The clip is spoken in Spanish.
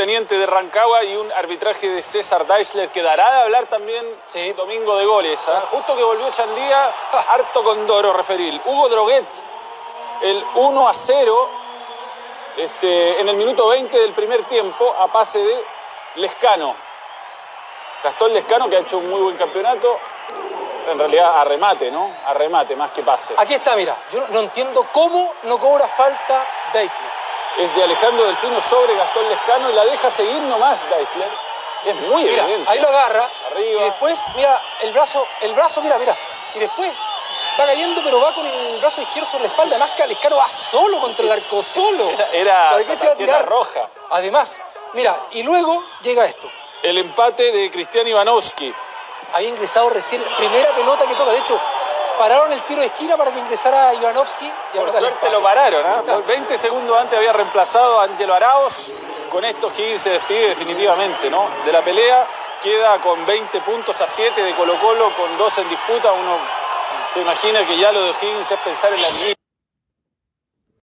Teniente de Rancagua y un arbitraje de César Deichler que dará de hablar también Sí. domingo de goles. ¿ah? Ah. Justo que volvió Chandía, harto con Doro referil. Hugo Droguet, el 1 a 0 este, en el minuto 20 del primer tiempo a pase de Lescano. Gastón Lescano que ha hecho un muy buen campeonato. En realidad a remate, ¿no? A remate más que pase. Aquí está, mira. Yo no, no entiendo cómo no cobra falta Deichler. Es de Alejandro Delfino sobre Gastón Lescano y la deja seguir nomás Deichler. Es muy Mira, evidente. ahí lo agarra. Arriba. Y después, mira, el brazo, el brazo, mira, mira. Y después va cayendo, pero va con el brazo izquierdo sobre la espalda. Además que Alescano va solo contra el arco, solo. Era, era ¿Para qué se va a tarjeta tirar? roja. Además, mira, y luego llega esto. El empate de Cristian Ivanovski. Había ingresado recién, primera pelota que toca. De hecho, pararon el tiro de esquina para que ingresara Ivanovski. Y Por suerte lo pararon. ¿ah? 20 segundos antes había reemplazado a Angelo Araos. Con esto Higgins se despide definitivamente ¿no? de la pelea. Queda con 20 puntos a 7 de Colo Colo, con 2 en disputa. Uno se imagina que ya lo de Higgins es pensar en la.